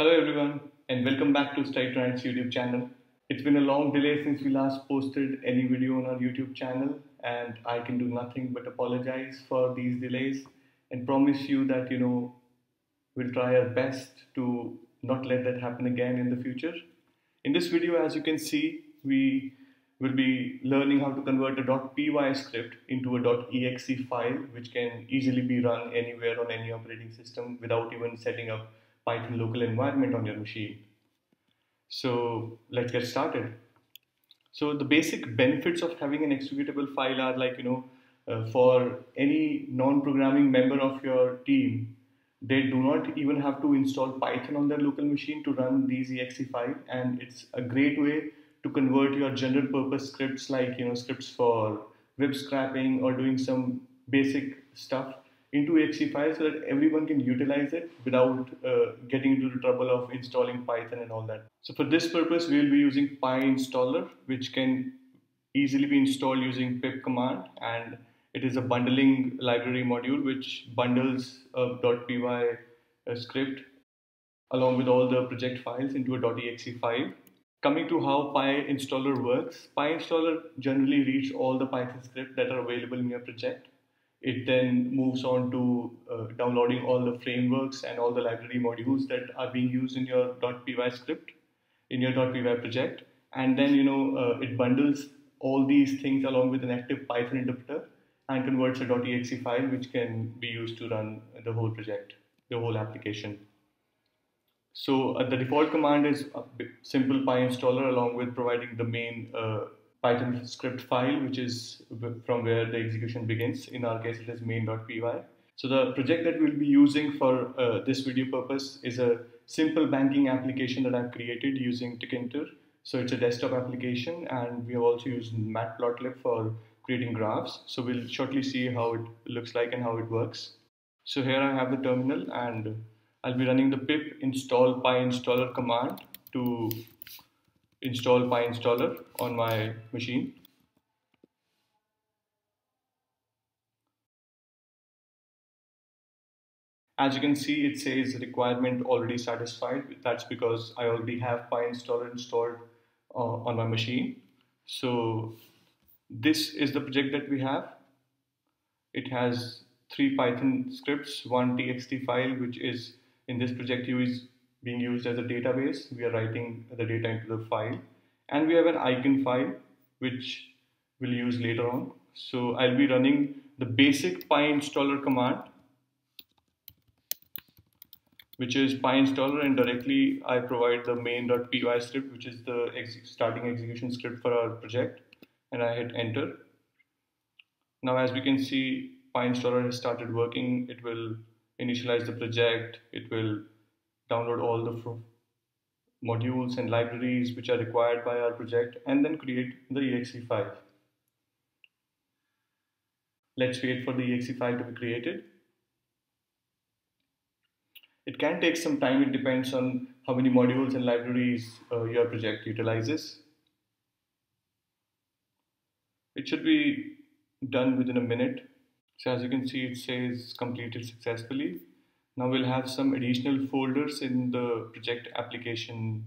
Hello everyone and welcome back to Studytonight's YouTube channel. It's been a long delay since we last posted any video on our YouTube channel and I can do nothing but apologize for these delays and promise you that you know we'll try our best to not let that happen again in the future. In this video as you can see we will be learning how to convert a .py script into a .exe file which can easily be run anywhere on any operating system without even setting up Python local environment on your machine. So let's get started. So the basic benefits of having an executable file are like, you know, uh, for any non-programming member of your team, they do not even have to install Python on their local machine to run these exe file. And it's a great way to convert your general purpose scripts like, you know, scripts for web scraping or doing some basic stuff into exe file so that everyone can utilize it without uh, getting into the trouble of installing Python and all that. So for this purpose, we will be using PyInstaller, which can easily be installed using pip command and it is a bundling library module which bundles a .py a script along with all the project files into a .exe file. Coming to how PyInstaller works, PyInstaller generally reads all the Python scripts that are available in your project it then moves on to uh, downloading all the frameworks and all the library modules that are being used in your .py script, in your .py project. And then, you know, uh, it bundles all these things along with an active Python interpreter and converts a .exe file which can be used to run the whole project, the whole application. So uh, the default command is a simple PyInstaller along with providing the main uh, Python script file, which is from where the execution begins. In our case, it is main.py. So the project that we'll be using for uh, this video purpose is a simple banking application that I've created using Tkinter. So it's a desktop application and we have also used matplotlib for creating graphs. So we'll shortly see how it looks like and how it works. So here I have the terminal and I'll be running the pip install pyinstaller command to install PyInstaller on my machine. As you can see, it says requirement already satisfied. That's because I already have PyInstaller installed uh, on my machine. So this is the project that we have. It has three Python scripts, one txt file, which is in this project use being used as a database. We are writing the data into the file and we have an icon file which we'll use later on. So I'll be running the basic PyInstaller command which is PyInstaller and directly I provide the main.py script which is the ex starting execution script for our project and I hit enter. Now as we can see PyInstaller has started working. It will initialize the project. It will download all the modules and libraries which are required by our project and then create the exe file. Let's wait for the exe file to be created. It can take some time, it depends on how many modules and libraries uh, your project utilizes. It should be done within a minute. So as you can see, it says completed successfully. Now we'll have some additional folders in the project application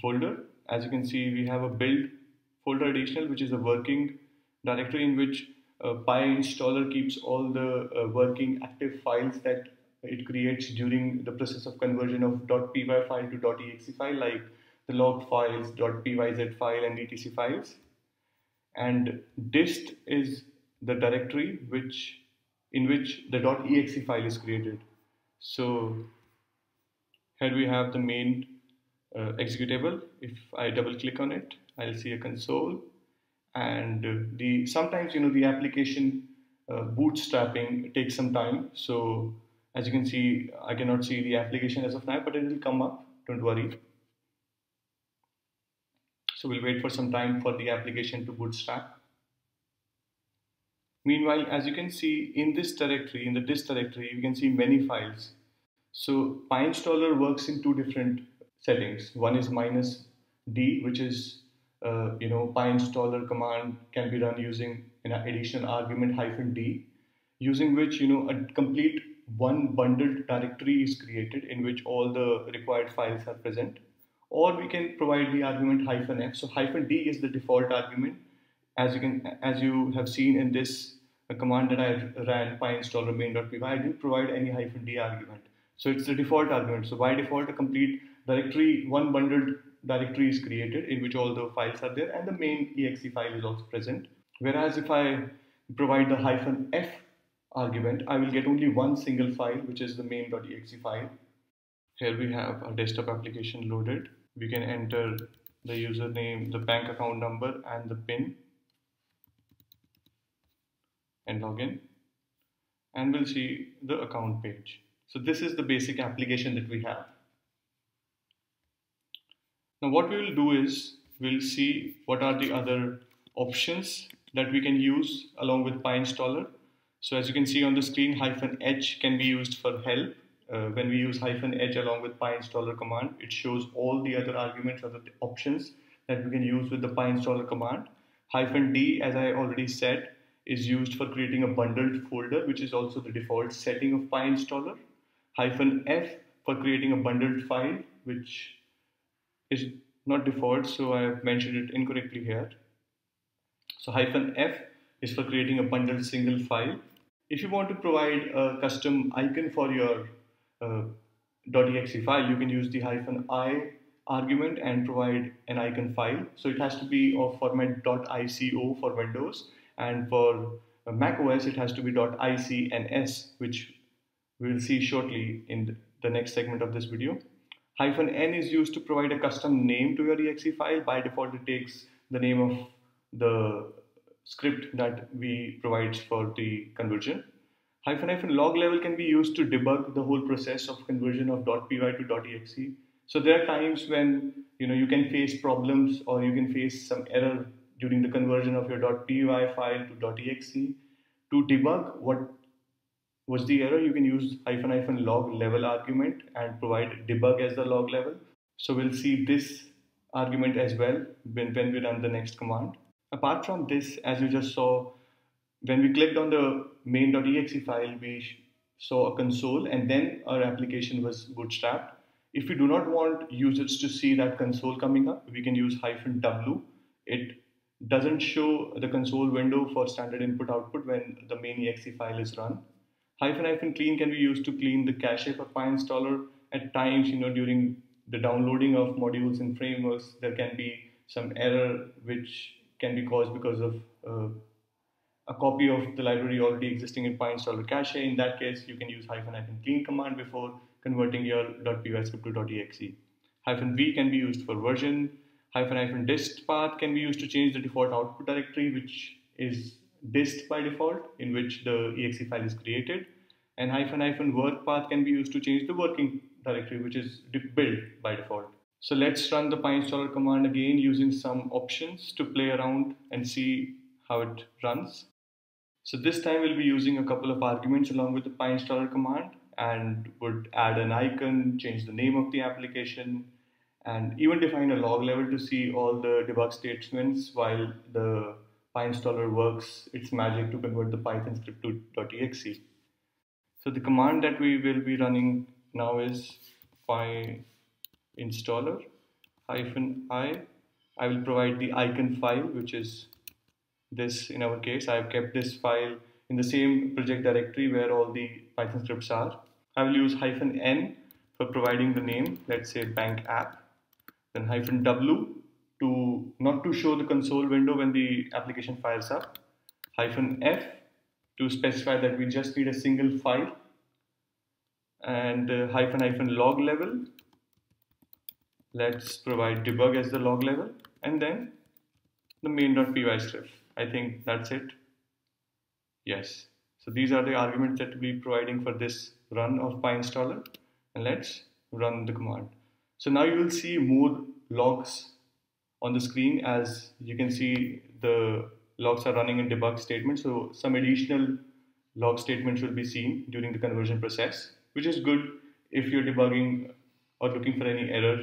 folder. As you can see, we have a build folder additional, which is a working directory in which PyInstaller keeps all the uh, working active files that it creates during the process of conversion of .py file to .exe file, like the log files, .pyz file, and etc files. And dist is the directory which in which the .exe file is created. So here we have the main uh, executable. If I double click on it, I'll see a console and the sometimes you know the application uh, bootstrapping takes some time. So as you can see, I cannot see the application as of now, but it will come up. Don't worry. So we'll wait for some time for the application to bootstrap. Meanwhile, as you can see in this directory, in the dist directory, you can see many files. So PyInstaller works in two different settings. One is minus D, which is, uh, you know, PyInstaller command can be run using an additional argument hyphen D, using which, you know, a complete one bundled directory is created in which all the required files are present. Or we can provide the argument hyphen f. So hyphen d is the default argument. As you can, as you have seen in this command that I ran pyinstaller main.py, I didn't provide any hyphen d argument. So it's the default argument. So by default, a complete directory, one bundled directory is created in which all the files are there and the main exe file is also present. Whereas if I provide the hyphen f argument, I will get only one single file, which is the main.exe file. Here we have our desktop application loaded. We can enter the username, the bank account number and the PIN and login and we'll see the account page. So this is the basic application that we have. Now what we will do is we'll see what are the other options that we can use along with PyInstaller. So as you can see on the screen, hyphen h can be used for help. Uh, when we use hyphen h along with PyInstaller command, it shows all the other arguments or the options that we can use with the PyInstaller command. Hyphen d, as I already said, is used for creating a bundled folder, which is also the default setting of PyInstaller. Hyphen f for creating a bundled file, which is not default, so I have mentioned it incorrectly here. So hyphen f is for creating a bundled single file. If you want to provide a custom icon for your uh, .exe file, you can use the hyphen i argument and provide an icon file. So it has to be of format .ico for Windows and for Mac OS it has to be .icns which we will see shortly in the next segment of this video. Hyphen n is used to provide a custom name to your exe file. By default it takes the name of the script that we provide for the conversion. Hyphen hyphen log level can be used to debug the whole process of conversion of .py to .exe. So there are times when you know you can face problems or you can face some error during the conversion of your .py file to .exe. To debug what was the error, you can use hyphen hyphen log level argument and provide debug as the log level. So we'll see this argument as well when, when we run the next command. Apart from this, as you just saw, when we clicked on the main.exe file, we saw a console and then our application was bootstrapped. If we do not want users to see that console coming up, we can use hyphen w. It doesn't show the console window for standard input output when the main exe file is run. Hyphen hyphen clean can be used to clean the cache for PyInstaller. At times, you know, during the downloading of modules and frameworks, there can be some error which can be caused because of uh, a copy of the library already existing in PyInstaller cache. In that case, you can use hyphen hyphen clean command before converting your .py script to .exe. Hyphen v can be used for version hyphen hyphen dist path can be used to change the default output directory, which is dist by default, in which the exe file is created. And hyphen hyphen work path can be used to change the working directory, which is build by default. So let's run the PyInstaller command again using some options to play around and see how it runs. So this time we'll be using a couple of arguments along with the PyInstaller command and would add an icon, change the name of the application, and even define a log level to see all the debug statements while the PyInstaller works its magic to convert the Python script to .exe. So the command that we will be running now is pyinstaller hyphen i. I will provide the icon file, which is this in our case. I have kept this file in the same project directory where all the Python scripts are. I will use hyphen n for providing the name, let's say bank app then hyphen W to not to show the console window when the application fires up, hyphen F to specify that we just need a single file, and uh, hyphen hyphen log level. Let's provide debug as the log level, and then the main.py script. I think that's it. Yes. So these are the arguments that we'll be providing for this run of PyInstaller, and let's run the command. So now you will see more logs on the screen as you can see the logs are running in debug statement. So some additional log statements will be seen during the conversion process, which is good if you're debugging or looking for any error.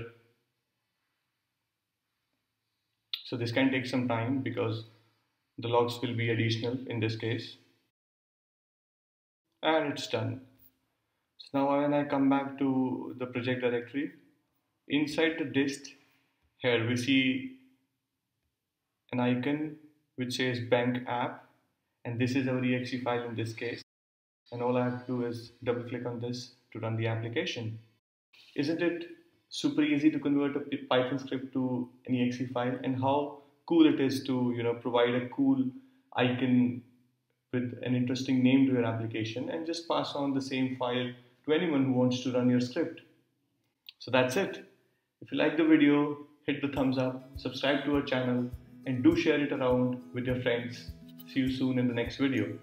So this can take some time because the logs will be additional in this case. And it's done. So now when I come back to the project directory, inside the dist, here we see an icon which says bank app and this is our exe file in this case and all I have to do is double click on this to run the application. Isn't it super easy to convert a Python script to an exe file and how cool it is to you know provide a cool icon with an interesting name to your application and just pass on the same file to anyone who wants to run your script. So that's it. If you like the video, hit the thumbs up, subscribe to our channel and do share it around with your friends. See you soon in the next video.